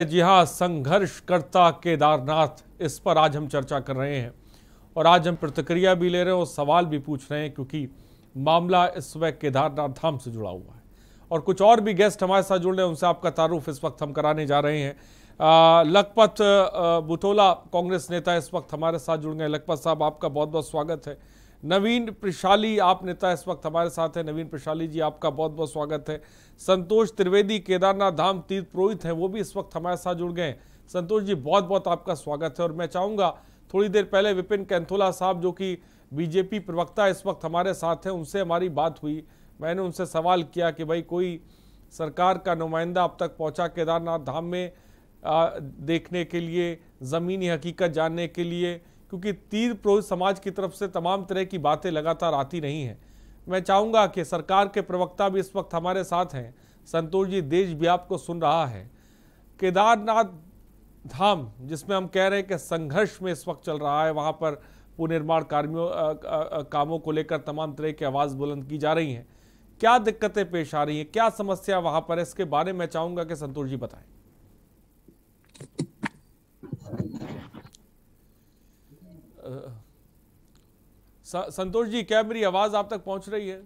जी हाँ संघर्षकर्ता केदारनाथ, इस पर आज हम चर्चा कर रहे हैं। और आज हम प्रतिक्रिया भी ले रहे हैं और सवाल भी पूछ रहे हैं, क्योंकि मामला इस समय केदारनाथ धाम से जुड़ा हुआ है। और कुछ और भी गेस्ट हमारे साथ जुड़ रहे हैं, उनसे आपका तारुफ इस वक्त हम कराने जा रहे हैं। लखपत बुटोला कांग्रेस नेता इस वक्त हमारे साथ जुड़ गए लखपत साहब, आपका बहुत बहुत स्वागत है। नवीन प्रशाली आप नेता इस वक्त हमारे साथ हैं। नवीन प्रशाली जी आपका बहुत बहुत स्वागत है। संतोष त्रिवेदी केदारनाथ धाम तीर्थ पुरोहित हैं वो भी इस वक्त हमारे साथ जुड़ गए हैं। संतोष जी बहुत बहुत आपका स्वागत है और मैं चाहूँगा थोड़ी देर पहले विपिन कैंथोला साहब जो कि बीजेपी प्रवक्ता इस वक्त हमारे साथ हैं उनसे हमारी बात हुई। मैंने उनसे सवाल किया कि भाई कोई सरकार का नुमाइंदा अब तक पहुँचा केदारनाथ धाम में आ, देखने के लिए ज़मीनी हकीकत जानने के लिए क्योंकि तीर पुरोहित समाज की तरफ़ से तमाम तरह की बातें लगातार आती रही हैं। मैं चाहूँगा कि सरकार के प्रवक्ता भी इस वक्त हमारे साथ हैं। संतोष जी, देश भी आपको सुन रहा है। केदारनाथ धाम, जिसमें हम कह रहे हैं कि संघर्ष में इस वक्त चल रहा है, वहाँ पर पुनर्निर्माण कार्यों कामों को लेकर तमाम तरह की आवाज़ बुलंद की जा रही हैं। क्या दिक्कतें पेश आ रही हैं? क्या समस्या वहाँ पर है? इसके बारे में चाहूँगा कि संतोष जी बताएँ। संतोष जी क्या मेरी आवाज़ आप तक पहुँच रही है?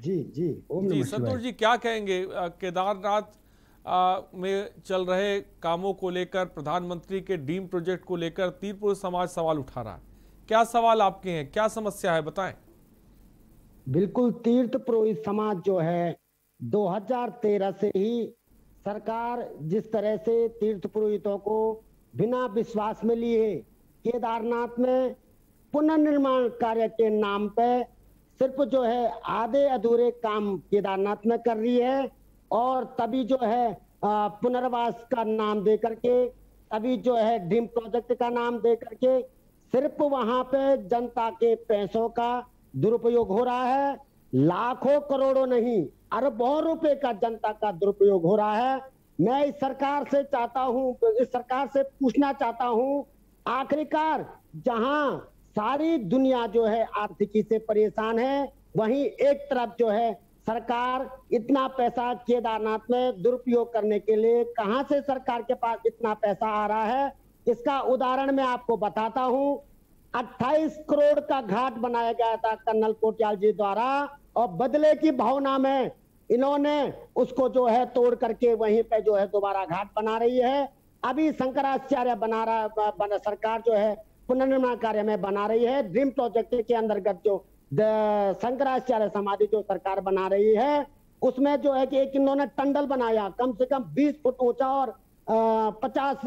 जी जी ओम जी संतोष जी क्या कहेंगे? केदारनाथ में चल रहे कामों को लेकर प्रधानमंत्री के डीम प्रोजेक्ट को लेकर तीरपुर समाज सवाल उठा रहा है। क्या सवाल आपके हैं? क्या समस्या है बताएँ। बिल्कुल तीर्थ पुरोहित समाज जो है 2013 से ही सरकार जिस तरह से तीर्थ पुरोहितों को बिना विश्वास में लिए केदारनाथ में पुनर्निर्माण कार्य के नाम पे सिर्फ़ जो है आधे अधूरे काम केदारनाथ में कर रही है और तभी जो है पुनर्वास का नाम दे करके, तभी जो है ड्रीम प्रोजेक्ट का नाम दे करके सिर्फ़ वहाँ पे जनता के पैसों का दुरुपयोग हो रहा है। लाखों करोड़ों नहीं, अरबों रुपए का जनता का दुरुपयोग हो रहा है। मैं इस सरकार से चाहता हूँ, इस सरकार से पूछना चाहता हूँ, आखिरकार जहाँ सारी दुनिया जो है आर्थिकी से परेशान है, वहीं एक तरफ़ जो है सरकार इतना पैसा केदारनाथ में दुरुपयोग करने के लिए कहाँ से सरकार के पास इतना पैसा आ रहा है, इसका उदाहरण मैं आपको बताता हूँ। 28 करोड़ का घाट बनाया गया था कर्नल कोटियाल जी द्वारा, और बदले की भावना में इन्होंने उसको जो है तोड़ करके वहीं पे जो है दोबारा घाट बना रही है। अभी शंकराचार्य बना रहा बना, सरकार जो है पुनर्निर्माण कार्य में बना रही है। ड्रीम प्रोजेक्ट के अंतर्गत जो शंकराचार्य समाधि जो सरकार बना रही है उसमें जो है कि एक इन्होंने टंडल बनाया कम से कम 20 फुट ऊँचा और पचास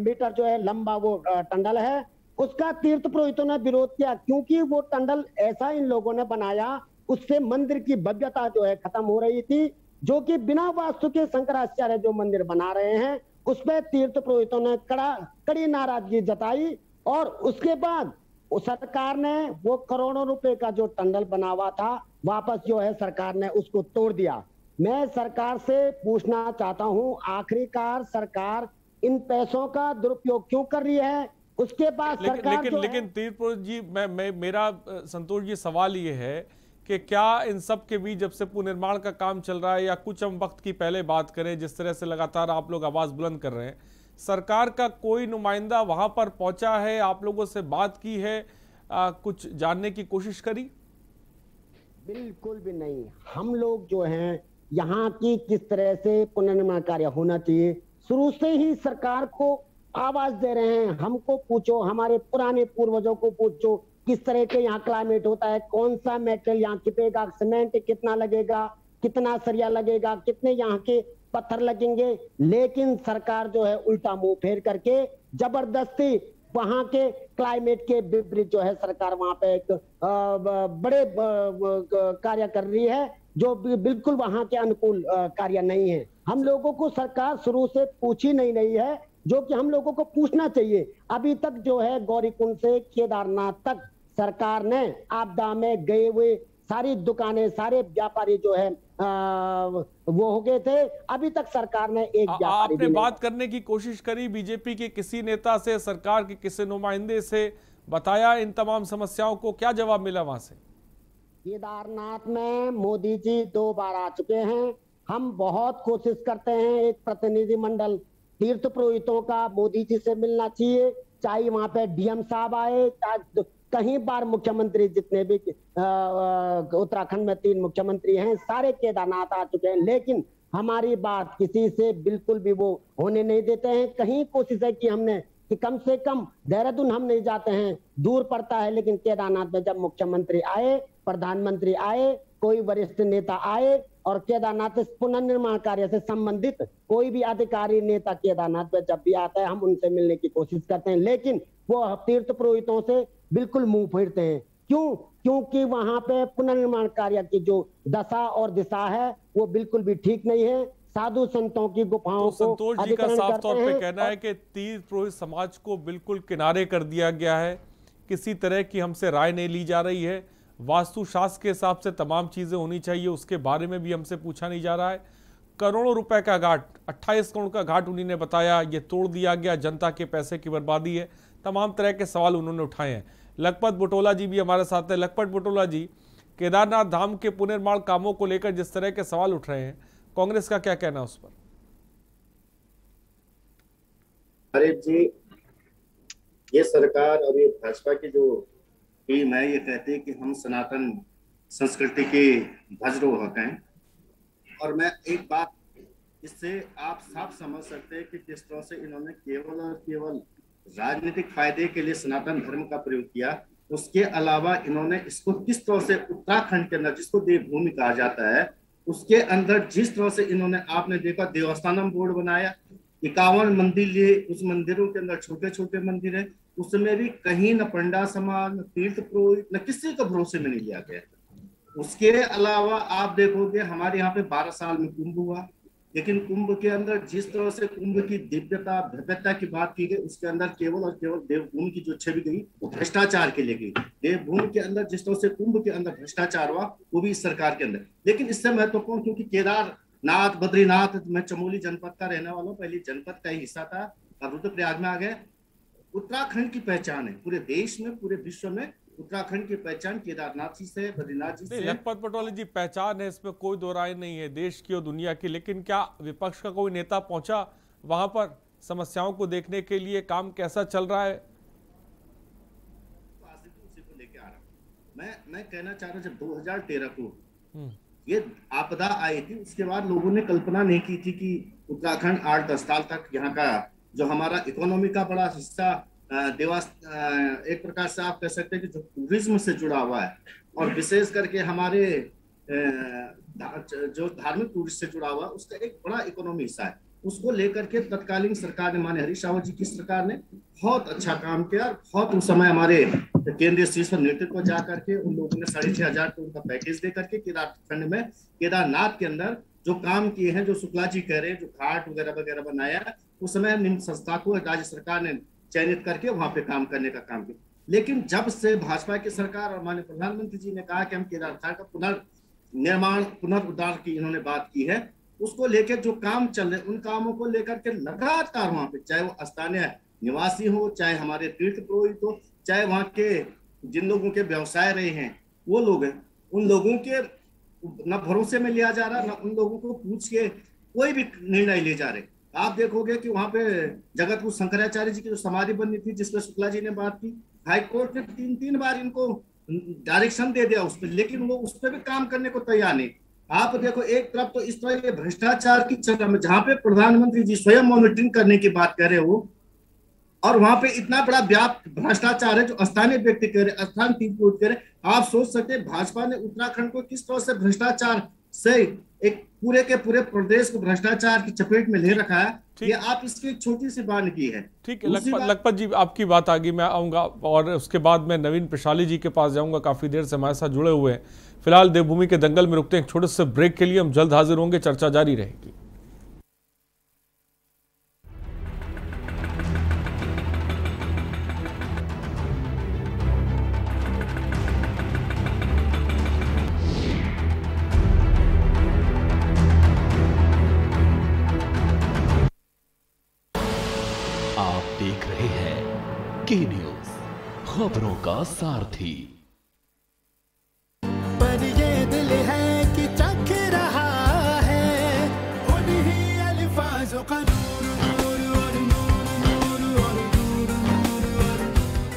मीटर जो है लंबा वो टंडल है। उसका तीर्थ पुरोहितों ने विरोध किया क्योंकि वो टंडल ऐसा इन लोगों ने बनाया उससे मंदिर की भव्यता जो है खत्म हो रही थी जो कि बिना वास्तु के शंकराचार्य जो मंदिर बना रहे हैं उस पर तीर्थ पुरोहितों ने कड़ा कड़ी नाराज़गी जताई और उसके बाद सरकार ने वो करोड़ों रुपए का जो टंडल बना हुआ था वापस जो है सरकार ने उसको तोड़ दिया। मैं सरकार से पूछना चाहता हूँ आखिरकार सरकार इन पैसों का दुरुपयोग क्यों कर रही है? उसके बाद सरकार लेकिन लेकिन तीर्थ जी मैं, मैं मेरा संतोष जी सवाल ये है कि क्या इन सब के बीच जब से पुनर्निर्माण का काम चल रहा है या कुछ हम वक्त की पहले बात करें जिस तरह से लगातार आप लोग आवाज़ बुलंद कर रहे हैं सरकार का कोई नुमाइंदा वहाँ पर पहुँचा है? आप लोगों से बात की है? आ, कुछ जानने की कोशिश करी? बिल्कुल भी नहीं। हम लोग जो हैं यहाँ की किस तरह से पुनर्निर्माण कार्य होना चाहिए शुरू से ही सरकार को आवाज़ दे रहे हैं। हमको पूछो हमारे पुराने पूर्वजों को पूछो किस तरह के यहाँ क्लाइमेट होता है, कौन सा मेटेरियल यहाँ किपेगा सीमेंट कितना लगेगा, कितना सरिया लगेगा, कितने यहाँ के पत्थर लगेंगे। लेकिन सरकार जो है उल्टा मुँह फेर करके ज़बरदस्ती वहाँ के क्लाइमेट के विपरीत जो है सरकार वहाँ पे एक बड़े कार्य कर रही है, जो बिल्कुल वहाँ के अनुकूल कार्य नहीं है। हम लोगों को सरकार शुरू से पूछी नहीं रही है, जो कि हम लोगों को पूछना चाहिए। अभी तक जो है गौरीकुंड से केदारनाथ तक सरकार ने आपदा में गए हुए सारी दुकानें सारे व्यापारी जो है आ, वो हो गए थे। अभी तक सरकार ने एक व्यापारी आपने बात करने की कोशिश करी बीजेपी के किसी नेता से सरकार के किसी नुमाइंदे से बताया इन तमाम समस्याओं को क्या जवाब मिला वहाँ से? केदारनाथ में मोदी जी दो बार आ चुके हैं। हम बहुत कोशिश करते हैं एक प्रतिनिधि मंडल तीर्थ पुरोहितों का मोदी जी से मिलना चाहिए। चाहे वहाँ पे डीएम साहब आए चाहे कहीं बार मुख्यमंत्री जितने भी उत्तराखंड में तीन मुख्यमंत्री हैं, सारे केदारनाथ आ चुके हैं, लेकिन हमारी बात किसी से बिल्कुल भी वो होने नहीं देते हैं। कहीं कोशिश है कि हमने, कि कम से कम देहरादून हम नहीं जाते हैं, दूर पड़ता है, लेकिन केदारनाथ में जब मुख्यमंत्री आए, प्रधानमंत्री आए, कोई वरिष्ठ नेता आए, और केदारनाथ पुनर्निर्माण कार्य से संबंधित कोई भी अधिकारी नेता केदारनाथ पे जब भी आता है, हम उनसे मिलने की कोशिश करते हैं। लेकिन वो तीर्थ पुरोहितों से बिल्कुल मुँह फेरते हैं। क्यों? क्योंकि वहाँ पे पुनर्निर्माण कार्य की जो दशा और दिशा है वो बिल्कुल भी ठीक नहीं है। साधु संतों की गुफाओं तो संतोष जी का साफ़ तौर पे कहना है कि तीर्थ पुरोहित समाज को बिल्कुल किनारे कर दिया गया है। किसी तरह की हमसे राय नहीं ली जा रही है। वास्तुशास्त्र के हिसाब से तमाम चीज़ें होनी चाहिए उसके बारे में भी हमसे पूछा नहीं जा रहा है। करोड़ों रुपए का घाट 28 करोड़ का घाट उन्हीं ने बताया ये तोड़ दिया गया जनता के पैसे की बर्बादी है। तमाम तरह के सवाल उन्होंने उठाए हैं। लखपत बुटोला जी भी हमारे साथ है। लखपत बुटोला जी, केदारनाथ धाम के पुनर्निर्माण कामों को लेकर जिस तरह के सवाल उठ रहे हैं, कांग्रेस का क्या कहना उस पर? अरे जी, ये सरकार और ये भाजपा की जो टीम है, ये कहती है कि हम सनातन संस्कृति के भजरोहक हैं और मैं एक बात, इससे आप साफ़ समझ सकते हैं कि किस तरह से इन्होंने केवल और केवल राजनीतिक फ़ायदे के लिए सनातन धर्म का प्रयोग किया। उसके अलावा इन्होंने इसको किस तरह से उत्तराखंड के अंदर, जिसको देवभूमि कहा जाता है, उसके अंदर जिस तरह से इन्होंने, आपने देखा, देवस्थानम बोर्ड बनाया, इक्यावन मंदिर लिए, उस मंदिरों के अंदर छोटे छोटे मंदिर है, उसमें भी कहीं न पंडा समाज, न तीर्थ पुरोहित, न किसी का भरोसे में नहीं लिया गया। उसके अलावा आप देखोगे, हमारे यहाँ पे बारह साल में कुंभ हुआ लेकिन कुंभ के अंदर जिस तरह से कुंभ की दिव्यता, भव्यता की बात की गई, उसके अंदर केवल और केवल देवभूमि की जो छवि गई, वो भ्रष्टाचार के लिए गई। देवभूमि के अंदर जिस तरह से कुंभ के अंदर भ्रष्टाचार हुआ, वो भी इस सरकार के अंदर। लेकिन इससे महत्वपूर्ण तो क्योंकि केदारनाथ, बद्रीनाथ, मैं चमोली जनपद का रहने वाला हूँ, पहले जनपद का ही हिस्सा था रुद्रप्रयाग में आ गए। उत्तराखंड की पहचान है, पूरे देश में, पूरे विश्व में उत्तराखंड की पहचान केदारनाथ जी से बद्रीनाथ जी से। लखपत पटवाले जी पहचान है इसमें कोई दो राय नहीं है देश की और दुनिया की। लेकिन क्या विपक्ष का कोई नेता पहुँचा वहाँ पर समस्याओं को देखने के लिए? काम कैसा चल रहा है? मैं मैं कहना चाह रहा जब 2013 को हम्म। ये आपदा आई थी उसके बाद लोगों ने कल्पना नहीं की थी कि उत्तराखंड आठ दस साल तक यहाँ का जो हमारा इकोनॉमी का बड़ा हिस्सा देवास एक प्रकार से आप कह सकते हैं कि जो टूरिज़्म से जुड़ा हुआ है और विशेष करके हमारे जो धार्मिक टूरिस्ट से जुड़ा हुआ उसका एक बड़ा इकोनॉमी हिस्सा है। उसको लेकर के तत्कालीन सरकार ने माने हरीश रावत जी की सरकार ने बहुत अच्छा काम किया बहुत उस समय हमारे केंद्रीय शीर्ष पर नेतृत्व जा करके उन लोगों ने साढ़े छह हज़ार का पैकेज दे करके केदारखंड में, केदारनाथ के अंदर जो काम किए हैं, जो शुक्ला जी कह रहे हैं, जो घाट वगैरह वगैरह बनाया उस समय निम्न संस्था को राज्य सरकार ने चयनित करके वहाँ पे काम करने का काम किया। लेकिन जब से भाजपा की सरकार और माननीय प्रधानमंत्री जी ने कहा कि हम केदारनाथ का पुनर्निर्माण, पुनरुद्धार की इन्होंने बात की है, उसको लेकर जो काम चल रहे, उन कामों को लेकर के लगातार वहाँ पे चाहे वो स्थानीय निवासी हो, चाहे हमारे तीर्थ पुरोहित हो, चाहे वहाँ के जिन लोगों के व्यवसाय रहे हैं, वो लोग हैं। उन लोगों के न भरोसे में लिया जा रहा, न उन लोगों को पूछ के कोई भी निर्णय ले जा रहे। आप देखोगे कि वहाँ पे जगत गुरु शंकराचार्य जी की जो समाधि बनी थी जिसपे शुक्ला जी ने बात की हाईकोर्ट ने तीन तीन बार इनको डायरेक्शन दे दिया उस पर लेकिन वो उस पर भी काम करने को तैयार नहीं। आप देखो, एक तरफ़ तो इस तरह के भ्रष्टाचार की चरम, जहाँ पे प्रधानमंत्री जी स्वयं मॉनिटरिंग करने की बात कर रहे हो, और वहाँ पे इतना बड़ा व्याप्त भ्रष्टाचार है जो स्थानीय व्यक्ति कह रहे आप सोच सकते भाजपा ने उत्तराखंड को किस तरह से भ्रष्टाचार से एक पूरे के पूरे प्रदेश को भ्रष्टाचार की चपेट में ले रखा है। ये आप इसकी एक छोटी सी बात की है। ठीक है लखपत जी आपकी बात आ गई मैं आऊँगा और उसके बाद मैं नवीन प्रशाली जी के पास जाऊँगा काफ़ी देर से हमारे साथ जुड़े हुए हैं। फ़िलहाल देवभूमि के दंगल में रुकते हैं छोटे से ब्रेक के लिए हम जल्द हाजिर होंगे चर्चा जारी रहेगी। का सारथी। पर ये दिल है कि चख रहा है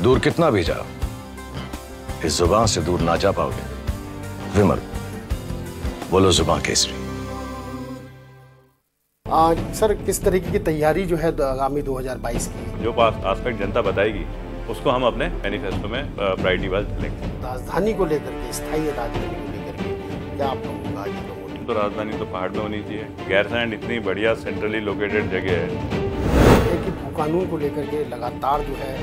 दूर कितना भी जाओ इस ज़ुबान से दूर ना जा पाओगे। विमल बोलो ज़ुबान केसरी। आ, सर किस तरीके की तैयारी जो है आगामी 2022 की? जो आस्पेक्ट जनता बताएगी उसको हम अपने मैनिफेस्टो में प्रायोरिटी वाइज लेंगे। राजधानी को लेकर के स्थायी राजधानी को लेकर के क्या आप लोगों तो राजधानी तो पहाड़ में होनी चाहिए। गैरसैंड इतनी बढ़िया सेंट्रली लोकेटेड जगह है। कि कानून को लेकर के लगातार जो है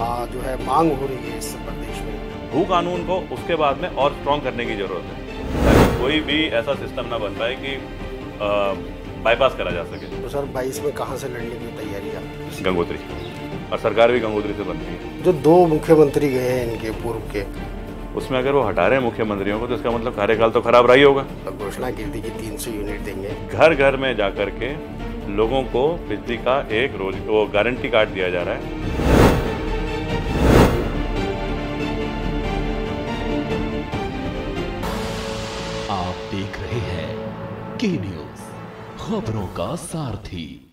आ, जो है मांग हो रही है इस प्रदेश में। भू कानून को उसके बाद में और स्ट्रॉन्ग करने की ज़रूरत है। ताकि कोई भी ऐसा सिस्टम ना बन पाए कि बाईपास करा जा सके। तो सर बाईस में कहाँ से लड़ने की तैयारी है गंगोत्री। और सरकार भी गंगोत्री से बनती है। जो दो मुख्यमंत्री गए हैं इनके पूर्व के। उसमें अगर वो हटा रहे हैं मुख्यमंत्रियों को तो इसका मतलब कार्यकाल तो खराब रहा ही होगा। घोषणा की थी कि तीन सौ यूनिट देंगे। घर घर में जाकर के लोगों को बिजली का एक रोज वो गारंटी कार्ड दिया जा रहा है। आप देख रहे हैं के न्यूज़ खबरों का सारथी।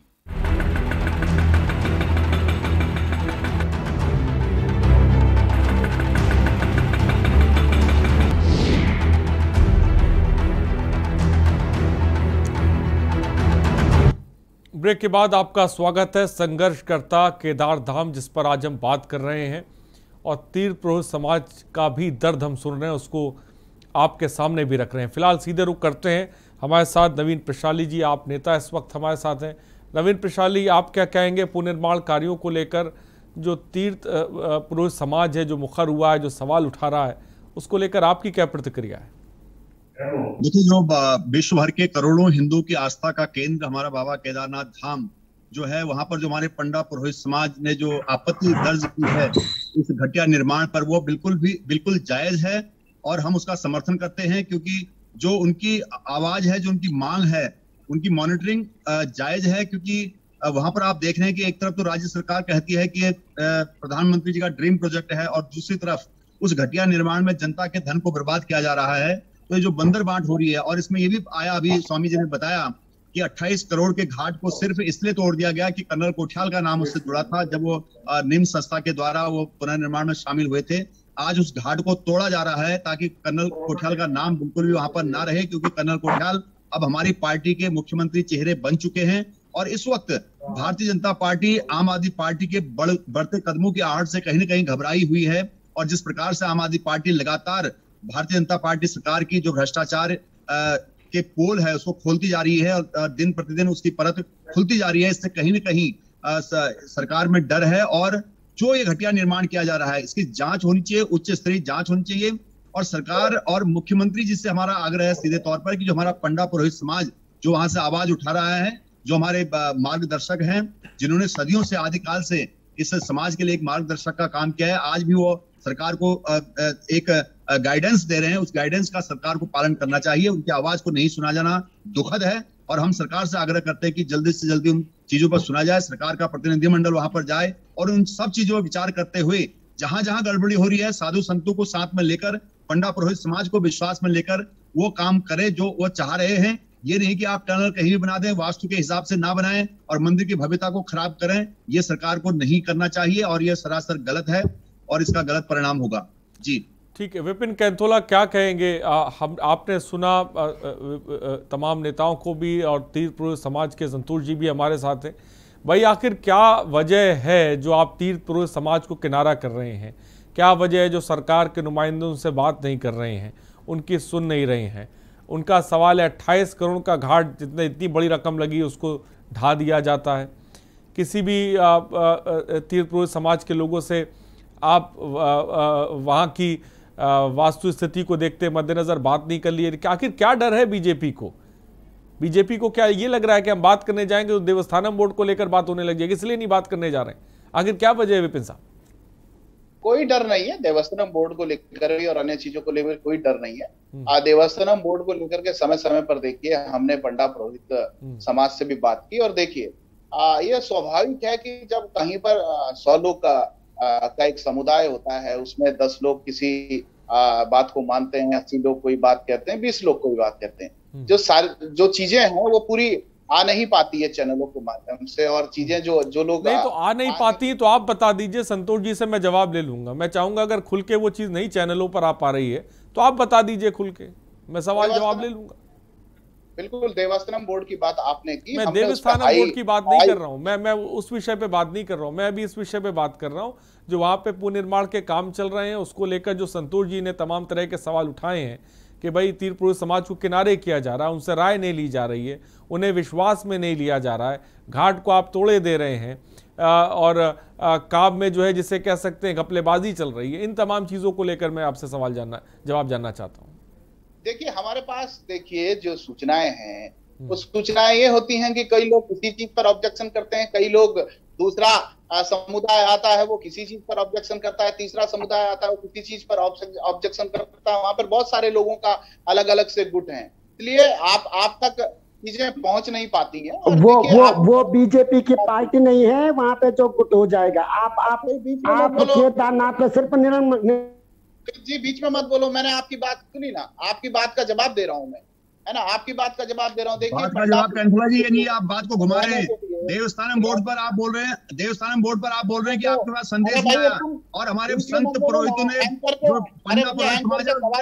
ब्रेक के बाद आपका स्वागत है संघर्षकर्ता केदार धाम, जिस पर आज हम बात कर रहे हैं। और तीर पुरोहित समाज का भी दर्द हम सुन रहे हैं, उसको आपके सामने भी रख रहे हैं। फ़िलहाल सीधे रुख करते हैं। हमारे साथ नवीन प्रशाली जी, आप नेता इस वक्त हमारे साथ हैं। नवीन प्रशाली, आप क्या कहेंगे पुनर्निर्माण कार्यों को लेकर? जो तीर्थ पुरोहित समाज है, जो मुखर हुआ है, जो सवाल उठा रहा है, उसको लेकर आपकी क्या प्रतिक्रिया है? देखिए, जो विश्व भर के करोड़ों हिंदू की आस्था का केंद्र हमारा बाबा केदारनाथ धाम जो है, वहाँ पर जो हमारे पंडा पुरोहित समाज ने जो आपत्ति दर्ज की है इस घटिया निर्माण पर, वो बिल्कुल भी, बिल्कुल जायज़ है और हम उसका समर्थन करते हैं क्योंकि जो उनकी आवाज़ है, जो उनकी मांग है, उनकी मॉनिटरिंग जायज़ है क्योंकि वहाँ पर आप देख रहे हैं कि एक तरफ़ तो राज्य सरकार कहती है कि प्रधानमंत्री जी का ड्रीम प्रोजेक्ट है और दूसरी तरफ़ उस घटिया निर्माण में जनता के धन को बर्बाद किया जा रहा है। तो जो बंदर बांट हो रही है और इसमें ये भी आया अभी स्वामी जी ने बताया कि 28 करोड़ के घाट को सिर्फ़ इसलिए तोड़ दिया गया कि कर्नल कोठियाल का नाम उससे जुड़ा था जब वो निम्न संस्था के द्वारा वो पुनर्निर्माण में शामिल हुए थे। आज उस घाट को तोड़ा जा रहा है ताकि कर्नल कोठियाल का नाम बिल्कुल भी वहाँ पर ना रहे क्योंकि कर्नल कोठियाल अब हमारी पार्टी के मुख्यमंत्री चेहरे बन चुके हैं और इस वक्त भारतीय जनता पार्टी आम आदमी पार्टी के बढ़, बढ़ते कदमों की आहट से कहीं ना कहीं घबराई हुई है और जिस प्रकार से आम आदमी पार्टी लगातार भारतीय जनता पार्टी सरकार की जो भ्रष्टाचार के पोल है, उसको खोलती जा रही है और दिन प्रतिदिन उसकी परत खुलती जा रही है। इससे कहीं ना कहीं सरकार में डर है और जो ये घटिया निर्माण किया जा रहा है, इसकी जाँच होनी चाहिए, उच्च स्तरीय जाँच होनी चाहिए और सरकार और मुख्यमंत्री जी से हमारा आग्रह है सीधे तौर पर कि जो हमारा पंडा पुरोहित समाज, जो वहाँ से आवाज़ उठा रहा है, जो हमारे मार्गदर्शक हैं, जिन्होंने सदियों से आदिकाल से इस समाज के लिए एक मार्गदर्शक का काम किया है, आज भी वो सरकार को एक गाइडेंस दे रहे हैं। उस गाइडेंस का सरकार को पालन करना चाहिए। उनकी आवाज़ को नहीं सुना जाना दुखद है और हम सरकार से आग्रह करते हैं कि जल्दी से जल्दी उन चीज़ों पर सुना जाए, सरकार का प्रतिनिधिमंडल वहाँ पर जाए और उन सब चीज़ों पर विचार करते हुए जहाँ जहाँ गड़बड़ी हो रही है, साधु संतों को साथ में लेकर, पंडा पुरोहित समाज को विश्वास में लेकर वो काम करे जो वो चाह रहे हैं। ये नहीं कि आप टनल कहीं भी बना दें, वास्तु के हिसाब से ना बनाएँ और मंदिर की भव्यता को खराब करें। ये सरकार को नहीं करना चाहिए और ये सरासर गलत है और इसका गलत परिणाम होगा। जी। ठीक है विपिन कैंथोला क्या कहेंगे? आ, हम आपने सुना आ, आ, तमाम नेताओं को भी और तीर्थ समाज के संतोष जी भी हमारे साथ हैं। भाई आखिर क्या वजह है जो आप तीर्थ पुरुष समाज को किनारा कर रहे हैं? क्या वजह है जो सरकार के नुमाइंदों से बात नहीं कर रहे हैं? उनकी सुन नहीं रहे हैं। उनका सवाल है अट्ठाईस करोड़ का घाट जितने इतनी बड़ी रकम लगी उसको ढा दिया जाता है। किसी भी तीर्थ पुरुष समाज के लोगों से आप वहाँ की वास्तु स्थिति को देखते मद्देनजर बात नहीं कर लिए। आखिर क्या डर है बीजेपी को? बीजेपी को क्या ये लग रहा है कि हम बात करने जाएँगे तो देवस्थानम बोर्ड को लेकर बात होने लग जाएगी इसलिए नहीं बात करने जा रहे हैं। आखिर क्या वजह है विपिन साहब? कोई डर नहीं है देवस्थानम बोर्ड को लेकर भी और अन्य चीज़ों को लेकर कोई डर नहीं है। हम्म। देवस्थानम बोर्ड को लेकर के समय समय पर देखिए हमने पंडा पुरोहित हम्म। समाज से भी बात की और देखिए यह स्वाभाविक है कि जब कहीं पर सौ लोग का का एक समुदाय होता है उसमें दस लोग किसी आ, बात को मानते हैं अस्सी लोग कोई बात कहते हैं बीस लोग कोई बात कहते हैं। हम्म। जो सारे जो चीज़ें हैं वो पूरी आ नहीं पाती है चैनलों के माध्यम से और चीज़ें जो जो लोग नहीं तो आ नहीं पाती है तो आप बता दीजिए संतोष जी से मैं जवाब ले लूँगा। मैं चाहूँगा अगर खुल के वो चीज़ नहीं चैनलों पर आ पा रही है तो आप बता दीजिए खुल के। मैं सवाल जवाब ले लूँगा। बिल्कुल देवस्थानम बोर्ड की बात आपने की मैं देवस्थानम बोर्ड की बात नहीं कर रहा हूँ। मैं मैं उस विषय पे बात नहीं कर रहा हूँ। मैं अभी इस विषय पे बात कर रहा हूँ। जो वहाँ पे पुनर्निर्माण के काम चल रहे हैं उसको लेकर जो संतोष जी ने तमाम तरह के सवाल उठाए हैं कि भाई तीर पुरुष समाज को किनारे किया जा रहा है उनसे राय नहीं ली जा रही है उन्हें विश्वास में नहीं लिया जा रहा है घाट को आप तोड़े दे रहे हैं और काब में जो है जिसे कह सकते हैं घपलेबाजी चल रही है इन तमाम चीज़ों को लेकर मैं आपसे सवाल जानना जवाब जानना चाहता हूँ। देखिए हमारे पास देखिए जो सूचनाएँ हैं वो हम्म। सूचनाएँ ये होती हैं कि कई लोग किसी चीज़ पर ऑब्जेक्शन करते हैं कई लोग दूसरा समुदाय आता है वो किसी चीज़ पर ऑब्जेक्शन करता है तीसरा समुदाय आता है वो किसी चीज़ पर ऑब्जेक्शन करता है वहाँ पर बहुत सारे लोगों का अलग अलग से गुट है। इसलिए आप आप तक चीज़ें पहुँच नहीं पाती है वो वो वो बीजेपी की पार्टी नहीं है वहाँ पे जो गुट हो जाएगा। आप आप आप केदारनाथ पे सिर्फ़ जी बीच में मत बोलो मैंने आपकी बात सुनी ना। आपकी बात का जवाब दे रहा हूँ मैं। है ना? आपकी बात का जवाब दे रहा हूँ। देखिए जवाब जी ये नहीं आप बात को घुमा रहे हैं। देवस्थानम बोर्ड पर आप बोल रहे हैं देवस्थानम बोर्ड पर आप बोल रहे हैं कि आपके पास संदेश आया और हमारे संत पुरोहितों ने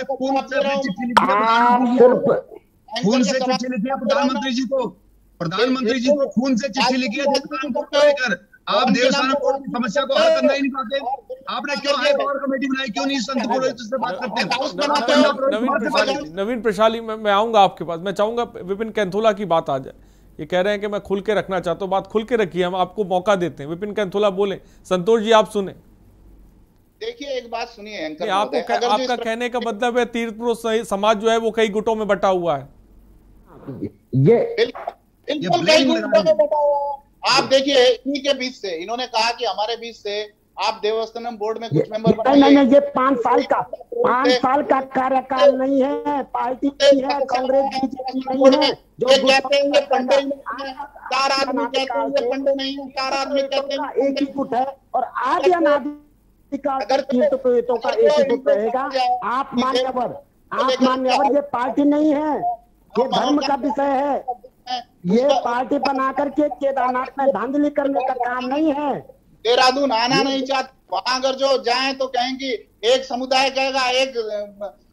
खून से चिट्ठी लिखी खून से चिट्ठी लिखी है प्रधानमंत्री जी को। प्रधानमंत्री जी को खून से चिट्ठी लिखी है लेकर आप देवस्थानम बोर्ड की समस्या को हल करना ही नहीं पाते आपने क्यों हाई पावर कमेटी बनाई? क्यों नहीं संत पुरोहित से बात करते? हैं नवीन प्रशाली मैं आऊँगा आपके पास। मैं चाहूँगा विपिन कैंथोला की बात आ जाए ये कह रहे हैं कि मैं खुल के रखना चाहता हूँ। बात खुल के रखिए हम आपको मौका देते हैं। विपिन कैंथोला बोले। संतोष जी आप सुने। देखिए एक बात सुनिए एंकर आपको कह, आपका कहने का मतलब है तीर्थ पुरुष समाज जो है वो कई गुटों में बटा हुआ है। ये बिल्कुल कई गुटों में बटा हुआ है। आप देखिए इन्हीं के बीच से इन्होंने कहा कि हमारे बीच से आप देवस्थानम बोर्ड में कुछ मेंबर नहीं नहीं नहीं ये पाँच साल का पाँच साल का कार्यकाल नहीं है पार्टी नहीं है कांग्रेस बीजेपी नहीं है जो कहते हैं ये पंडे चार आदमी कहते हैं ये पंडे नहीं है चार आदमी कहते हैं एक ही गुट है और आदि अनादि का तीर्थ पीड़ितों का एक ही गुट रहेगा आप मान्यवर आप मान्यवर ये पार्टी नहीं है। ये धर्म का विषय है। ये पार्टी बना करके केदारनाथ में धांधली करने का काम नहीं है। देहरादून आना नहीं चाहते। वहाँ अगर जो जाए तो कहेंगे एक समुदाय कहेगा एक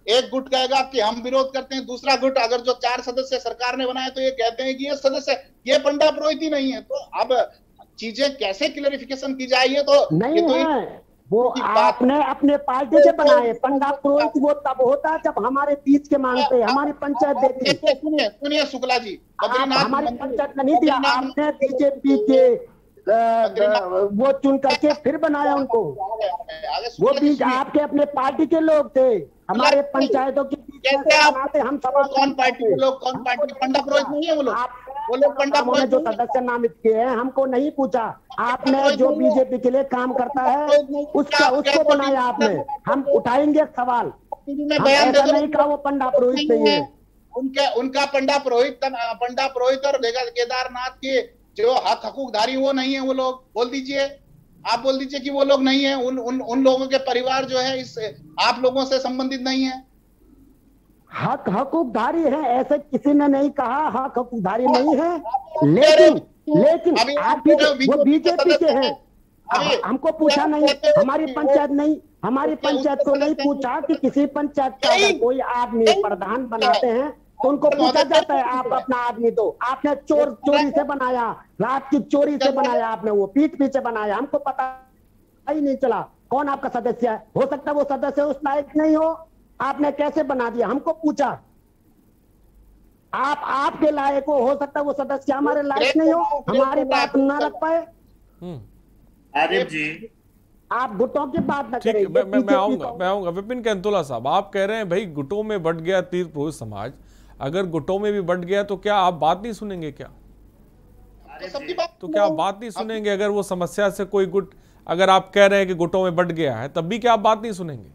एक गुट कहेगा कि हम विरोध करते हैं। दूसरा गुट अगर जो चार सदस्य सरकार ने बनाए तो ये कहते हैं कि ये सदस्य ये पंडा पुरोहित ही नहीं है। तो अब चीज़ें कैसे क्लियरिफिकेशन की जाए तो नहीं तो है। वो आपने अपने पार्टी से बनाए। पंडा पुरोहित वो तब होता जब हमारे बीच के मांगते हमारी पंचायत देती सुनिए सुनिए शुक्ला जी। हमारी पंचायत ने नहीं दिया आपने बीजेपी के वो चुन करके फिर बनाया उनको। वो भी आपके अपने पार्टी के लोग थे। हमारे पंचायतों की कैसे हम सब कौन पार्टी के लोग कौन पार्टी पंडा पुरोहित नहीं है वो लोग? वो लोग पंडा जो सदस्य नामित किए हैं हमको नहीं पूछा। आपने जो बीजेपी के लिए काम करता है उसका उसको बनाया आपने। हम उठाएँगे सवाल। ऐसा नहीं कहा वो पंडा पुरोहित नहीं है उनके उनका पंडा पुरोहित पंडा पुरोहित और केदारनाथ के जो हक हकूकधारी वो नहीं है वो लोग। बोल दीजिए। आप बोल दीजिए कि वो लोग नहीं है। उन उन उन लोगों के परिवार जो है इस आप लोगों से संबंधित नहीं है। हक हकूकधारी है ऐसे किसी ने नहीं कहा हक हकूकधारी नहीं है। लेकिन लेकिन आप भी वो बीजेपी के हैं। हमको पूछा नहीं। हमारी पंचायत नहीं हमारी पंचायत को नहीं पूछा कि किसी पंचायत का कोई आदमी प्रधान बनाते हैं तो उनको पूछा जाता है आप अपना आदमी दो। आपने चोर चोरी से बनाया रात की चोरी से बनाया आपने वो पीठ पीछे बनाया हमको पता ही नहीं चला। कौन आपका सदस्य है? हो सकता है वो सदस्य उस लायक नहीं हो। आपने कैसे बना दिया? हमको पूछा। आप आपके लायक हो हो सकता है वो सदस्य हमारे लायक नहीं हो हमारी बात न रख पाए। हम्म। जी। आप गुटों की बात न करें मैं मैं आऊँगा मैं आऊँगा। विपिन कैंतोला साहब आप कह रहे हैं भाई गुटों में बढ़ गया तीर पुरुष समाज। अगर गुटों में भी बढ़ गया तो क्या आप बात नहीं सुनेंगे क्या? तो, तो क्या आप बात नहीं सुनेंगे? अगर वो समस्या से कोई गुट अगर आप कह रहे हैं कि गुटों में बढ़ गया है तब भी क्या आप बात नहीं सुनेंगे?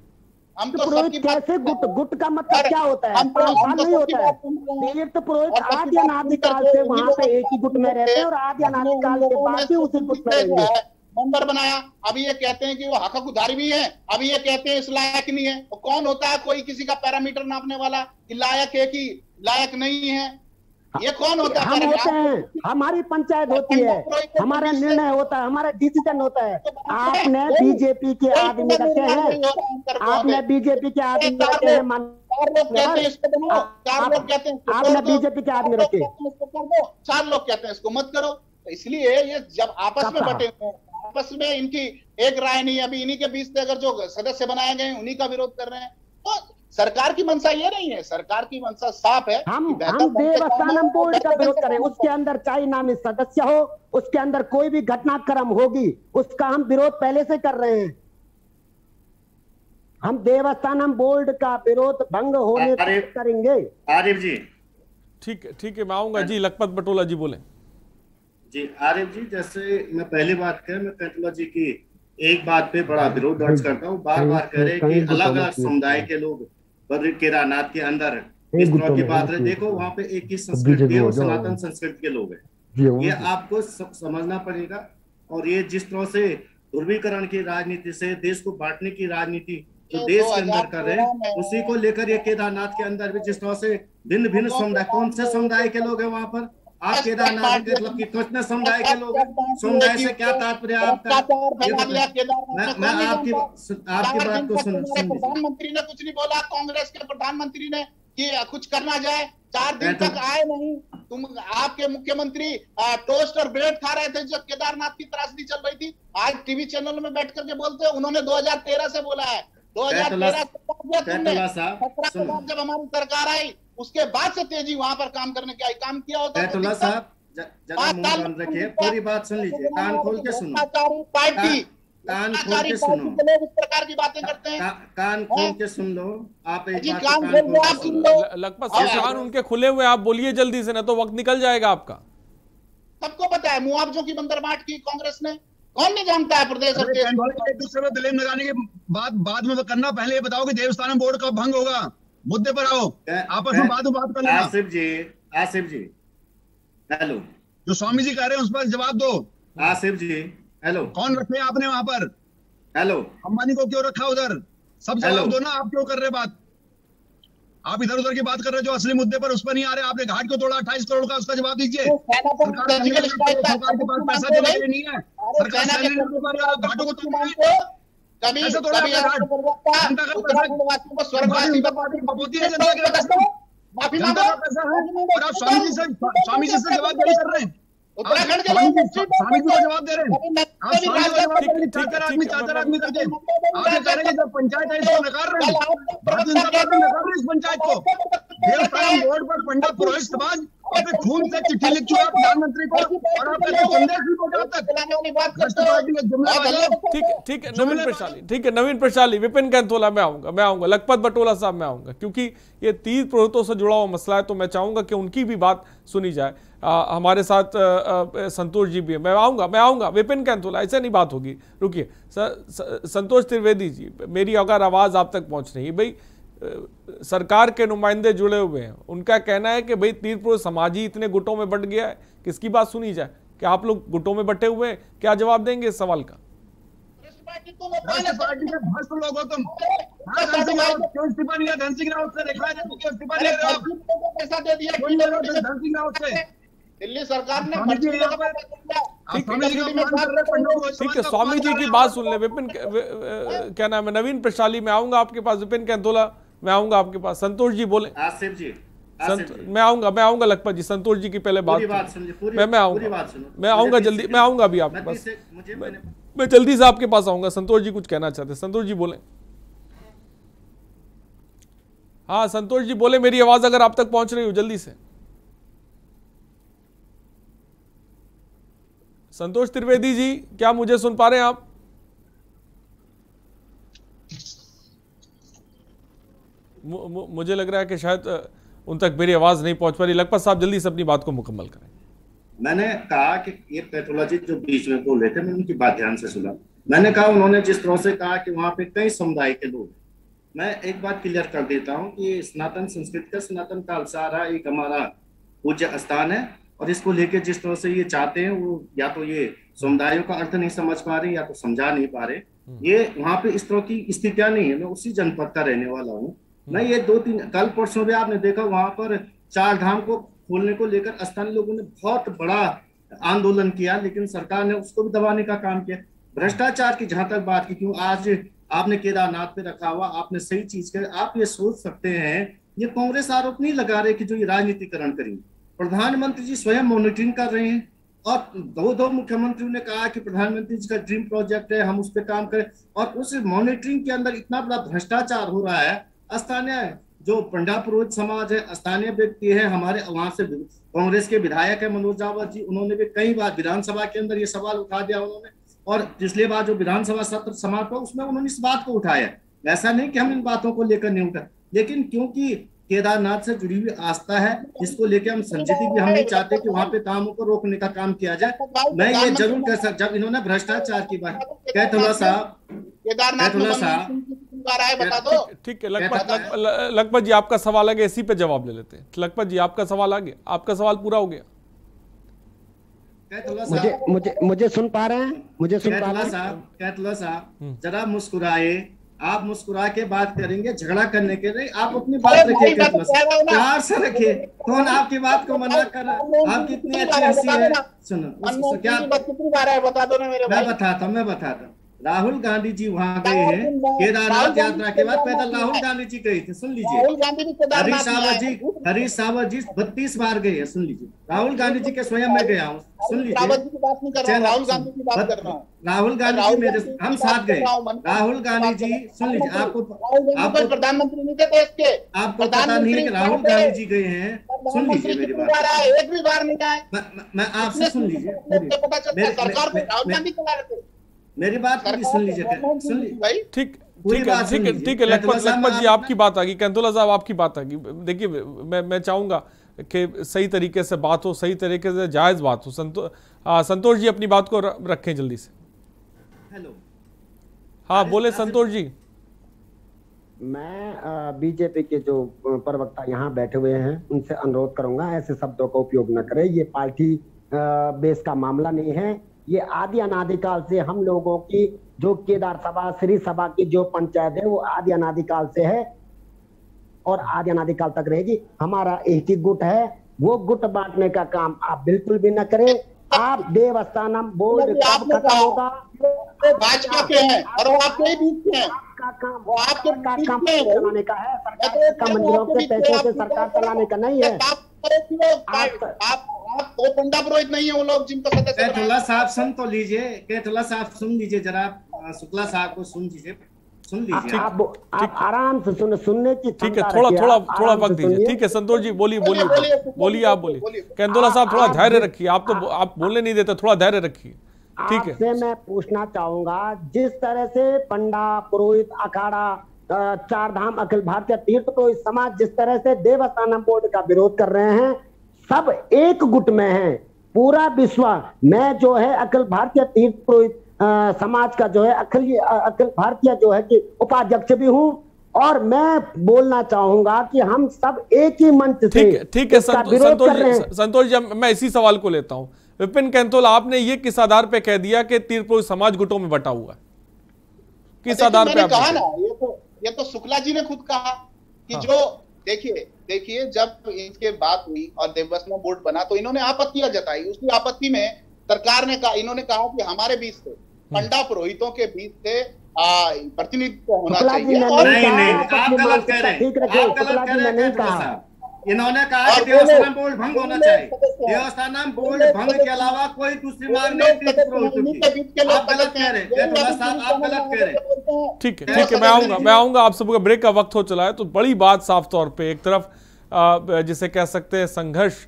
हम तो पुरोहित कैसे गुट गुट का मतलब क्या होता है? तो- साल नहीं होता है। तीर्थ पुरोहित आदि अनादिकाल से वहाँ पे एक ही गुट में रहते हैं और आदि अनादिकाल के बाद ही उसी गुट में रहेंगे मेंबर बनाया। अभी ये कहते हैं कि वो हक उधारी भी है अभी ये कहते हैं इस लायक नहीं है। तो कौन होता है कोई किसी का पैरामीटर नापने वाला कि लायक है कि लायक नहीं है? ये कौन होता है? हम होते हैं हमारी पंचायत होती है हमारा निर्णय होता है हमारा डिसीज़न होता है। आपने बीजेपी के आदमी रखे हैं? आपने बीजेपी के आदमी रखे हैं मान चार लोग कहते हैं इसको बनाओ चार लोग कहते हैं आपने बीजेपी के आदमी रखे। हैं इसको चार लोग कहते हैं इसको मत करो। तो इसलिए ये जब आपस में बटे हुए आपस में इनकी एक राय नहीं है। अभी इन्हीं के बीच से अगर जो सदस्य बनाए गए उन्हीं का विरोध कर रहे हैं। तो सरकार की मंशा ये नहीं है सरकार की मंशा साफ़ है हम हम देवस्थानम बोर्ड का विरोध करें उसके अंदर चाहे नामी सदस्य हो उसके अंदर कोई भी घटनाक्रम होगी उसका हम विरोध पहले से कर रहे हैं। हम देवस्थानम बोर्ड का विरोध भंग होने अरे- करेंगे। आरिफ जी। ठीक है ठीक है मैं आऊँगा। जी लखपत बटोला जी बोले। जी आरिफ जी जैसे मैं पहली बात कर मैं कैटला जी की एक बात पे बड़ा विरोध दर्ज करता हूँ। बार बार कह रहे कि अलग अलग समुदाय के लोग बद्री केदारनाथ के अंदर इस तरह की बात है देखो वहाँ पे एक ही संस्कृति है और सनातन संस्कृति के लोग हैं। ये आपको समझना पड़ेगा और ये जिस तरह से ध्रुवीकरण की राजनीति से देश को बांटने की राजनीति जो ये देश के अंदर कर रहे हैं उसी को लेकर ये केदारनाथ के अंदर भी जिस तरह से भिन्न भिन्न समुदाय कौन से समुदाय के लोग हैं वहाँ पर? आप केदारनाथ मतलब कि समुदाय के लोग समुदाय से क्या तात्पर्य आपका। केदारनाथ मैं मैं आपकी आपकी बात को सुन प्रधानमंत्री ने कुछ नहीं बोला कांग्रेस के प्रधानमंत्री ने कि कुछ करना जाए। चार दिन तो- तक आए नहीं। तुम आपके मुख्यमंत्री टोस्ट और ब्रेड खा रहे थे जब केदारनाथ की त्रासदी चल रही थी। आज टीवी चैनल में बैठ करके बोलते हैं उन्होंने 2013 से बोला है। 2013 से तुमने? कैटला साहब, 17 के बाद जब हमारी सरकार आई उसके बाद से तेज़ी वहाँ पर काम करने की आई काम किया होता तो कैटुल्ला साहब रखिए पूरी बात सुन लीजिए। कान खोल के सुनो। पार्टी कान खोल के सुनो। लोग इस प्रकार की बातें करते हैं। कान खोल के सुन लो आप एक बात कान खोल कान आप सुन सुन। लो। लो ल- लखपत साहब हाँ। कान उनके खुले हुए आप बोलिए जल्दी से ना तो वक्त निकल जाएगा आपका। सबको पता है मुआवजों की बंदरबाट की कांग्रेस ने। कौन नहीं जानता है प्रदेश एक दूसरे में ब्लेम लगाने के बाद बाद में करना पहले ये बताओ कि देवस्थानम बोर्ड का भंग होगा। मुद्दे पर आओ। आपस में बात बात कर लेना। आसिफ जी आसिफ जी। हेलो। जो स्वामी जी कह रहे हैं उस पर जवाब दो। आसिफ जी हेलो। कौन रखे आपने वहाँ पर? हेलो। अंबानी को क्यों रखा उधर? सब जवाब दो ना आप क्यों कर रहे बात? आप इधर उधर की बात कर रहे हो जो असली मुद्दे पर उस पर नहीं आ रहे आपने घाट को तोड़ा अट्ठाईस करोड़ का उसका जवाब दीजिए। तो सरकार के सरकार के पास पैसा नहीं? है। सरकार घाटों को तोड़? कभी कभी का स्वर्गवासी। माफ़ी मांगो स्वामी जी से स्वामी जी से जवाब कर रहे हैं उत्तराखंड के लोग जवाब दे रहे हैं। हैं। हैं। पंचायत है नकार हैं। है इस पंचायत को। बोर्ड पर पंडित पुरोहित समाज अपने खून से चिट्ठी लिख चुका प्रधानमंत्री को और संदेश भी पहुँचा तक लोग ठीक ठीक है नवीन प्रशाली ठीक है नवीन प्रशाली विपिन कैंथोला मैं आऊँगा मैं आऊँगा लखपत बटोला साहब मैं आऊँगा क्योंकि ये तीन पुरोहितों से जुड़ा हुआ मसला है तो मैं चाहूँगा कि उनकी भी बात सुनी जाए। आ, हमारे साथ संतोष जी भी है। मैं आऊँगा मैं आऊँगा। विपिन कैंथोला ऐसे नहीं बात होगी। रुकिए। संतोष त्रिवेदी जी मेरी अगर आवाज़ आप तक पहुँच रही है भाई सरकार के नुमाइंदे जुड़े हुए हैं। उनका कहना है कि भाई तीर पुरुष समाज ही इतने गुटों में बट गया है। किसकी बात सुनी जाए? कि आप लोग गुटों में बटे हुए हैं? क्या जवाब देंगे इस सवाल का? पार्टी के भ्रष्ट लोग हो तुम हाँ, क्यों इस्तीफा धन सिंह से देखा है क्यों इस्तीफा रहे हो पैसा दे दिया हो धन सिंह से दिल्ली सरकार ने हैं पंडित पुरोहित ठीक है स्वामी जी की बात सुन ले। विपिन क्या नाम है? नवीन प्रशाली मैं आऊँगा आपके पास। विपिन कैंतोला मैं आऊँगा आपके पास। संतोष जी बोले। आसिफ जी संत, मैं आऊँगा मैं आऊँगा लखपत जी। संतोष जी की पहले बात बात सुनो। मैं मैं आऊँगा। मैं आऊँगा जल्दी मैं आऊँगा अभी आपके पास। मुझे मैंने मैं जल्दी से आपके पास आऊँगा। संतोष जी कुछ कहना चाहते हैं। संतोष जी बोले। हाँ संतोष जी बोले, मेरी आवाज़ अगर आप तक पहुँच रही हो, जल्दी से। संतोष त्रिवेदी जी, क्या मुझे सुन पा रहे हैं आप? मुझे लग रहा है कि शायद उन तक मेरी आवाज़ नहीं पहुँच पा रही। लखपत साहब, जल्दी से अपनी बात को मुकम्मल करें। मैंने कहा कि ये पैथोलॉजी जो बीच में बोल थे मैंने उनकी बात ध्यान से सुना। मैंने कहा उन्होंने जिस तरह से कहा कि वहाँ पे कई समुदाय के लोग मैं एक बात क्लियर कर देता हूँ कि सनातन संस्कृति का सनातन काल से आ रहा एक हमारा पूज्य स्थान है और इसको लेके जिस तरह से ये चाहते हैं वो या तो ये समुदायों का अर्थ नहीं समझ पा रहे या तो समझा नहीं पा रहे। ये वहाँ पे इस तरह की स्थितियाँ नहीं है। मैं उसी जनपद का रहने वाला हूँ। मैं ये दो तीन कल परसों भी आपने देखा वहाँ पर चार धाम को खोलने को लेकर स्थानीय लोगों ने बहुत बड़ा आंदोलन किया, लेकिन सरकार ने उसको भी दबाने का काम किया। भ्रष्टाचार की जहाँ तक बात की, क्यों आज आपने केदारनाथ पे रखा हुआ, आपने सही चीज़ कर आप ये सोच सकते हैं, ये कांग्रेस आरोप नहीं लगा रहे कि जो ये राजनीतिकरण करेंगे। प्रधानमंत्री जी स्वयं मॉनिटरिंग कर रहे हैं, और दो दो मुख्यमंत्रियों ने कहा कि प्रधानमंत्री जी का ड्रीम प्रोजेक्ट है, हम उस पर काम करें, और उस मॉनिटरिंग के अंदर इतना बड़ा भ्रष्टाचार हो रहा है, स्थानीय जो पंडा पुरोहित समाज है, स्थानीय व्यक्ति है, हमारे वहाँ से कांग्रेस के विधायक है मनोज जावत जी, उन्होंने भी कई बार विधानसभा के अंदर ये सवाल उठा दिया उन्होंने। और पिछले बार जो विधानसभा सत्र समाप्त हुआ, उसमें उन्होंने इस बात को उठाया ऐसा नहीं कि हम इन बातों को लेकर नहीं उठा, लेकिन क्योंकि केदारनाथ से जुड़ी हुई आस्था है, इसको लेके हम संजीति भी हम नहीं चाहते कि वहाँ पे कामों को रोकने का काम किया जाए। मैं ये ज़रूर कह सकता जब इन्होंने भ्रष्टाचार की बात कैथोला साहब कैथोला साहब ठीक है लखपत लखपत जी आपका सवाल आ गया इसी पे जवाब ले लेते हैं। लखपत जी आपका सवाल आ गया आपका सवाल पूरा हो गया। मुझे मुझे मुझे सुन पा रहे हैं? मुझे सुन पा रहे हैं? साहब साहब। जरा मुस्कुराए। आप मुस्कुरा के बात करेंगे झगड़ा करने के लिए। आप अपनी बात रखिए प्यार से रखिए। कौन आपकी बात को मना कर आपकी इतनी अच्छी हँसी है। सुनो क्या बता दो मैं बताता हूँ मैं बताता राहुल गांधी जी वहाँ गए हैं। केदारनाथ यात्रा के बाद पैदल राहुल गांधी जी गए थे सुन लीजिए। हरीश सावत जी हरीश सावत जी बत्तीस बार गए हैं सुन लीजिए। राहुल गांधी जी के स्वयं मैं गया हूँ सुन लीजिए। राहुल गांधी की बात कर रहा हूँ। राहुल गांधी जी मेरे हम साथ गए। राहुल गांधी जी सुन लीजिए आपको आपको प्रधानमंत्री नहीं थे आपको पता नहीं है राहुल गांधी जी गए हैं। सुन लीजिए मेरी बात। एक भी बार नहीं आए। मैं आपसे सुन लीजिए। मेरी बात पूरी सुन लीजिए सुन लीजिए ठीक ठीक है ठीक है ठीक है लखपत लखपत जी आपकी बात आ गई कैंतोला साहब आपकी बात आ गई। देखिए मैं मैं चाहूँगा कि सही तरीके से बात हो सही तरीके से जायज़ बात हो। संतो, आ, संतोष जी अपनी बात को रखें जल्दी से। हेलो। हाँ बोले संतोष जी। मैं बीजेपी के जो प्रवक्ता यहाँ बैठे हुए हैं उनसे अनुरोध करूँगा ऐसे शब्दों का उपयोग न करें। ये पार्टी बेस का मामला नहीं है। ये आदि अनादिकाल से हम लोगों की जो केदार सभा श्री सभा की जो पंचायत है वो आदि अनादिकाल से है और आदि अनादिकाल तक रहेगी। हमारा एक ही गुट है। वो गुट बांटने का काम आप बिल्कुल भी न करें। आप देवस्थानम बोर्ड कब खत्म होगा? भाजपा के हैं और वो आपके बीच के हैं। का काम वो आपके का काम चलाने का है। सरकार का मंदिरों के पैसों से सरकार चलाने का नहीं है। आप आप वो पंडा पुरोहित नहीं है वो लोग जिनको कैथोला साहब सुन तो लीजिए साहब सुन लीजिए जरा शुक्ला साहब को सुन लीजिए सुन लीजिए। आप आप आराम से सुन सुनने की ठीक है थोड़ा थोड़ा थोड़ा वक्त दीजिए। ठीक है संतोष जी बोलिए बोलिए बोलिए आप बोलिए। कैंदोला साहब थोड़ा धैर्य रखिए आप तो आप बोलने नहीं देते थोड़ा धैर्य रखिए। ठीक है। आपसे मैं पूछना चाहूँगा जिस तरह से पंडा पुरोहित अखाड़ा चार धाम अखिल भारतीय तीर्थ पुरोहित समाज जिस तरह से देवस्थानम बोर्ड का विरोध कर रहे हैं सब एक गुट में है। पूरा विश्व मैं जो है अखिल भारतीय तीर्थ पुरोहित समाज का जो है अखिल अखिल भारतीय जो है कि उपाध्यक्ष भी हूँ। और मैं बोलना चाहूँगा कि हम सब एक ही मंच से ठीक है ठीक है संतोष जी संतोष जी मैं इसी सवाल को लेता हूँ। विपिन कैंतोल आपने ये किस आधार पे कह दिया कि तीर्थ समाज गुटों में बटा हुआ है? किस आधार पे कहा ना ये तो ये तो शुक्ला जी ने खुद कहा कि हाँ। जो देखिए देखिए जब इनके बात हुई और देवस्थान बोर्ड बना तो इन्होंने आपत्तियाँ जताई उसकी आपत्ति में सरकार ने कहा इन्होंने कहा कि हमारे बीच से हम्म। पंडा पुरोहितों के बीच से प्रतिनिधित्व होना चाहिए नहीं नहीं आप गलत कह रहे हैं आप गलत कह रहे हैं इन्होंने कहा कि देवस्थान बोर्ड भंग होना चाहिए देवस्थान बोर्ड भंग के अलावा कोई दूसरी मांग नहीं आप गलत कह रहे हैं आप गलत कह रहे हैं ठीक है ठीक है मैं आऊँगा मैं आऊँगा आप सबका ब्रेक का वक्त हो चला है तो बड़ी बात साफ़ तौर पे एक तरफ़ जिसे कह सकते हैं संघर्ष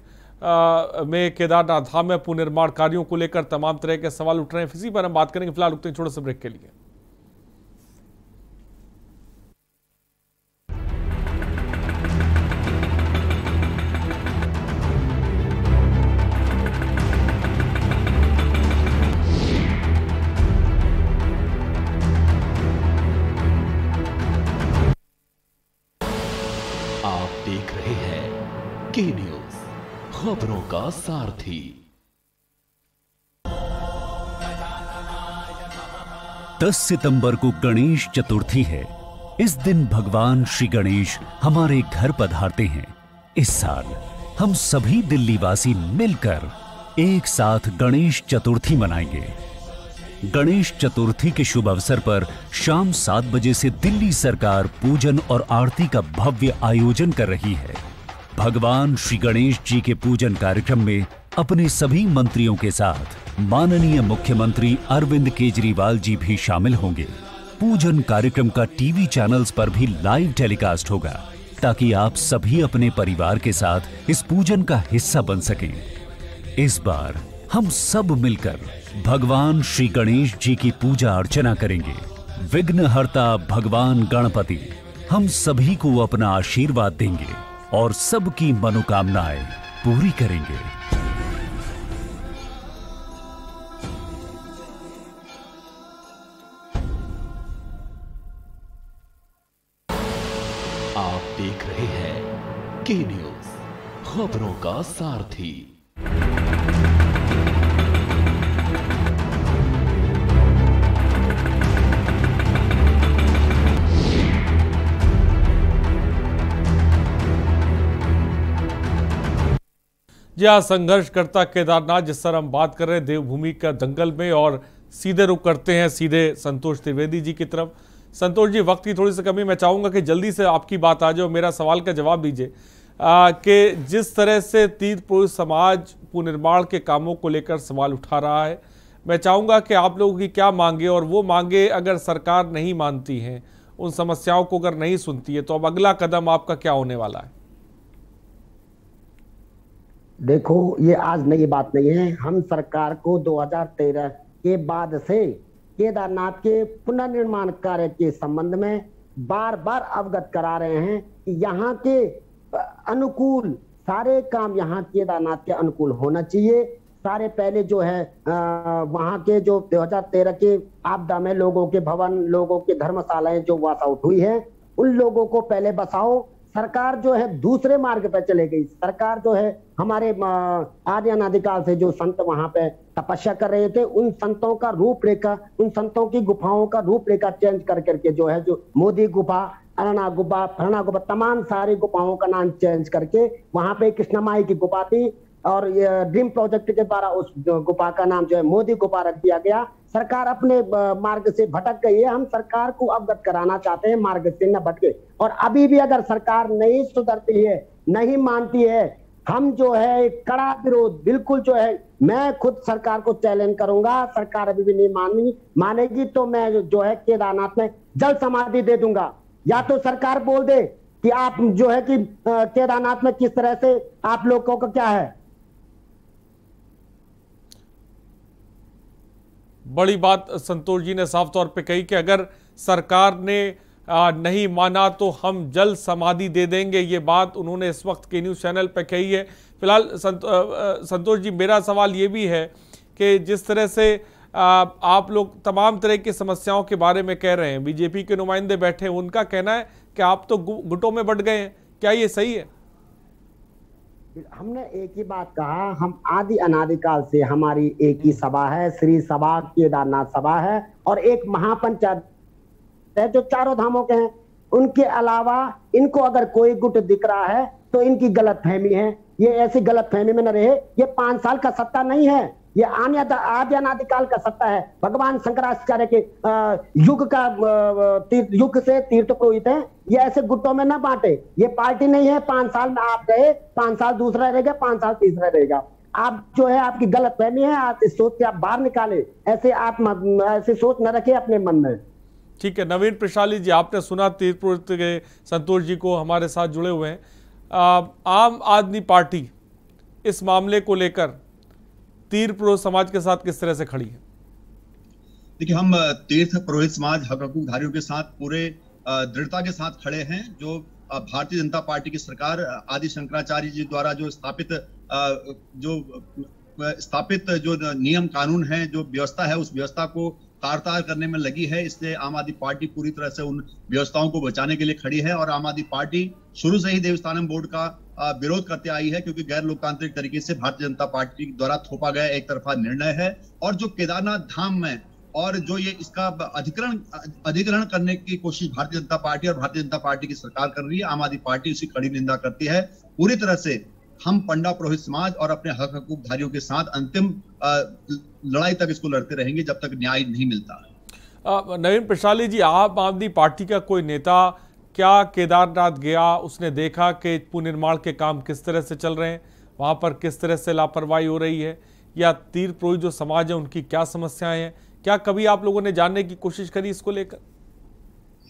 में केदारनाथ धाम में पुनर्निर्माण कार्यों को लेकर तमाम तरह के सवाल उठ रहे हैं। इसी पर हम बात करेंगे। फ़िलहाल रुकते हैं छोटे से ब्रेक के लिए। के न्यूज़ खबरों का सारथी। दस सितंबर को गणेश चतुर्थी है। इस दिन भगवान श्री गणेश हमारे घर पधारते हैं। इस साल हम सभी दिल्ली वासी मिलकर एक साथ गणेश चतुर्थी मनाएँगे। गणेश चतुर्थी के शुभ अवसर पर शाम सात बजे से दिल्ली सरकार पूजन और आरती का भव्य आयोजन कर रही है। भगवान श्री गणेश जी के पूजन कार्यक्रम में अपने सभी मंत्रियों के साथ माननीय मुख्यमंत्री अरविंद केजरीवाल जी भी शामिल होंगे। पूजन कार्यक्रम का टीवी चैनल्स पर भी लाइव टेलीकास्ट होगा, ताकि आप सभी अपने परिवार के साथ इस पूजन का हिस्सा बन सकें। इस बार हम सब मिलकर भगवान श्री गणेश जी की पूजा अर्चना करेंगे। विघ्नहर्ता भगवान गणपति, हम सभी को अपना आशीर्वाद देंगे। और सबकी मनोकामनाएँ पूरी करेंगे। आप देख रहे हैं के न्यूज़ खबरों का सारथी। जी हाँ संघर्षकर्ता केदारनाथ, जिस पर हम बात कर रहे हैं, देवभूमि का दंगल में और सीधे रुख करते हैं, सीधे संतोष त्रिवेदी जी की तरफ़। संतोष जी, वक्त की थोड़ी सी कमी, मैं चाहूँगा कि जल्दी से आपकी बात आ जाए मेरा सवाल का जवाब दीजिए। कि जिस तरह से तीर्थ पुरुष समाज पुनर्निर्माण के कामों को लेकर सवाल उठा रहा है, मैं चाहूँगा कि आप लोगों की क्या मांगे, और वो मांगे अगर सरकार नहीं मानती हैं, उन समस्याओं को अगर नहीं सुनती है तो अब अगला कदम आपका क्या होने वाला है? देखो, ये आज नई बात नहीं है। हम सरकार को 2013 के बाद से केदारनाथ के पुनर्निर्माण कार्य के संबंध में बार बार अवगत करा रहे हैं कि यहाँ के अनुकूल, सारे काम यहाँ केदारनाथ के अनुकूल होना चाहिए। सारे पहले जो है वहाँ के जो 2013 के आपदा में लोगों के भवन, लोगों के धर्मशालाएँ जो वास आउट हुई है, उन लोगों को पहले बसाओ। सरकार जो है दूसरे मार्ग पर चले गई। सरकार जो है हमारे अनादिकाल से जो संत वहाँ पे तपस्या कर रहे थे, उन संतों का रूपरेखा, उन संतों की गुफाओं का रूपरेखा चेंज कर करके जो है, जो मोदी गुफा अरणा गुफा फरणा गुफा, तमाम सारी गुफाओं का नाम चेंज करके वहाँ पे कृष्णमाई की गुफा थी। और ये ड्रीम प्रोजेक्ट के द्वारा उस गुफा का नाम जो है मोदी गुफा रख दिया गया। सरकार अपने मार्ग से भटक गई है। हम सरकार को अवगत कराना चाहते हैं, मार्ग से न भटके। और अभी भी अगर सरकार नहीं सुधरती है, नहीं मानती है, हम जो है कड़ा विरोध, बिल्कुल जो है, मैं खुद सरकार को चैलेंज करूँगा। सरकार अभी भी नहीं मानी, मानेगी तो मैं जो है केदारनाथ में जल समाधि दे दूँगा। या तो सरकार बोल दे कि आप जो है कि केदारनाथ में किस तरह से आप लोगों का क्या है? बड़ी बात संतोष जी ने साफ़ तौर पे कही कि अगर सरकार ने आ, नहीं माना तो हम जल समाधि दे देंगे। ये बात उन्होंने इस वक्त के न्यूज़ चैनल पे कही है। फ़िलहाल संत, संतोष जी मेरा सवाल ये भी है कि जिस तरह से आ, आप लोग तमाम तरह की समस्याओं के बारे में कह रहे हैं बीजेपी के नुमाइंदे बैठे हैं उनका कहना है कि आप तो गुटों में बढ़ गए हैं। क्या ये सही है? हमने एक ही बात कहा, हम आदि अनादिकाल से हमारी एक ही सभा है, श्री सभा, केदारनाथ सभा है, और एक महापंचायत है जो चारों धामों के हैं। उनके अलावा इनको अगर कोई गुट दिख रहा है तो इनकी गलत फहमी है। ये ऐसी गलत फहमी में न रहे, ये पाँच साल का सत्ता नहीं है। ये आदि अनादिकाल का सत्ता है। भगवान शंकराचार्य के युग का युग से तीर्थ पुरोहित है। ये ऐसे गुटों में ना बांटे। ये पार्टी नहीं है, पाँच साल में आप गए, पाँच साल दूसरा रहेगा पाँच साल तीसरा रहेगा आप जो है, आपकी गलत फहमी है, आप इस सोच से आप बाहर निकाले। ऐसे आप ऐसे सोच न रखे अपने मन में। ठीक है, नवीन प्रशाली जी, आपने सुना तीर्थ पुरोहित के, संतोष जी को हमारे साथ जुड़े हुए हैं। आम आदमी पार्टी इस मामले को लेकर तीर पुरोहित समाज के साथ किस तरह से खड़ी है? देखिए, हम तीर्थ पुरोहित समाज हकूकधारियों के साथ पूरे दृढ़ता के साथ खड़े हैं, जो भारतीय जनता पार्टी की सरकार आदि शंकराचार्य जी द्वारा जो स्थापित जो स्थापित जो नियम कानून है, जो व्यवस्था है, उस व्यवस्था को तार तार करने में लगी है। इसलिए आम आदमी पार्टी पूरी तरह से उन व्यवस्थाओं को बचाने के लिए खड़ी है और आम आदमी पार्टी शुरू से ही देवस्थानम बोर्ड का विरोध करते आई है, क्योंकि गैर लोकतांत्रिक तरीके से भारतीय जनता पार्टी द्वारा थोपा गया एक तरफा निर्णय है। और जो केदारनाथ धाम में, और जो ये इसका अधिकरण, अधिग्रहण करने की कोशिश भारतीय जनता पार्टी और भारतीय जनता पार्टी की सरकार कर रही है, आम आदमी पार्टी उसकी कड़ी निंदा करती है। पूरी तरह से हम पंडा पुरोहित समाज और अपने हक हकूकधारियों के साथ अंतिम लड़ाई तक इसको लड़ते रहेंगे जब तक न्याय नहीं मिलता। नवीन प्रशाली जी, आप आम आदमी पार्टी का कोई नेता क्या केदारनाथ गया, उसने देखा कि पुनर्निर्माण के काम किस तरह से चल रहे हैं, वहाँ पर किस तरह से लापरवाही हो रही है, या तीर पुरोहित जो समाज है, उनकी क्या समस्याएँ हैं? क्या कभी आप लोगों ने जानने की कोशिश करी इसको लेकर?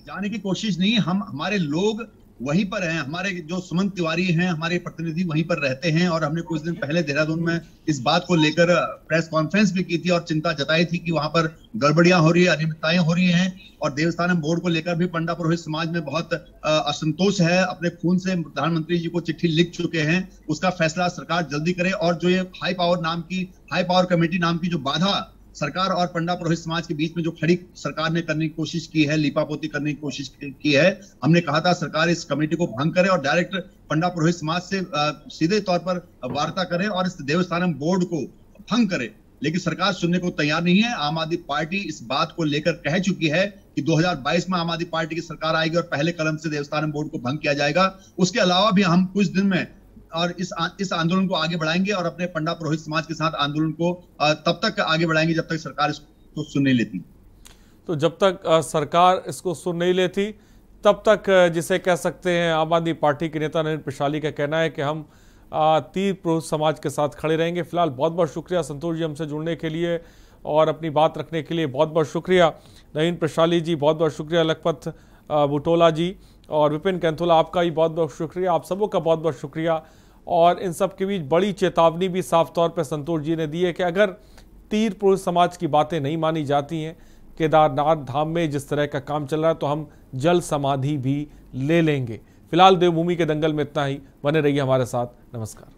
जाने की कोशिश नहीं, हम, हमारे लोग वहीं पर हैं, हमारे जो सुमन तिवारी हैं, हमारे प्रतिनिधि वहीं पर रहते हैं और हमने कुछ दिन पहले देहरादून में इस बात को लेकर प्रेस कॉन्फ्रेंस भी की थी और चिंता जताई थी कि वहाँ पर गड़बड़ियाँ हो रही है, अनियमितताएँ हो रही हैं और देवस्थानम बोर्ड को लेकर भी पंडा पुरोहित समाज में बहुत असंतोष है। अपने खून से प्रधानमंत्री जी को चिट्ठी लिख चुके हैं, उसका फैसला सरकार जल्दी करे और जो ये हाई पावर नाम की हाई पावर कमेटी नाम की जो बाधा सरकार और पंडा पुरोहित समाज के बीच में जो खड़ी सरकार ने करने की कोशिश की है, लिपापोती करने की कोशिश की है, हमने कहा था सरकार इस कमेटी को भंग करे और डायरेक्ट पंडा पुरोहित समाज से सीधे तौर पर वार्ता करे और इस देवस्थानम बोर्ड को भंग करे। लेकिन सरकार सुनने को तैयार नहीं है। आम आदमी पार्टी इस बात को लेकर कह चुकी है कि 2022 में आम आदमी पार्टी की सरकार आएगी और पहले कलम से देवस्थानम बोर्ड को भंग किया जाएगा। उसके अलावा भी हम कुछ दिन में और इस इस आंदोलन को आगे बढ़ाएँगे और अपने पंडा पुरोहित समाज के साथ आंदोलन को तब तक आगे बढ़ाएँगे जब तक सरकार इसको सुन नहीं लेती। तो जब तक सरकार इसको सुन नहीं लेती, तब तक जिसे कह सकते हैं आम आदमी पार्टी के नेता नरेंद्र प्रशाली का कहना है कि हम तीर पुरुष समाज के साथ खड़े रहेंगे। फ़िलहाल बहुत बहुत शुक्रिया संतोष जी हमसे जुड़ने के लिए और अपनी बात रखने के लिए बहुत बहुत शुक्रिया। नवीन प्रशाली जी, बहुत बहुत शुक्रिया लखपत बुटोला जी और विपिन कैंथोला, आपका भी बहुत बहुत शुक्रिया। आप सबों का बहुत बहुत शुक्रिया। और इन सब के बीच बड़ी चेतावनी भी साफ़ तौर पर संतोष जी ने दी है कि अगर तीर पुरुष समाज की बातें नहीं मानी जाती हैं, केदारनाथ धाम में जिस तरह का काम चल रहा है तो हम जल समाधि भी ले लेंगे। फ़िलहाल देवभूमि के दंगल में इतना ही। बने रहिए हमारे साथ। नमस्कार।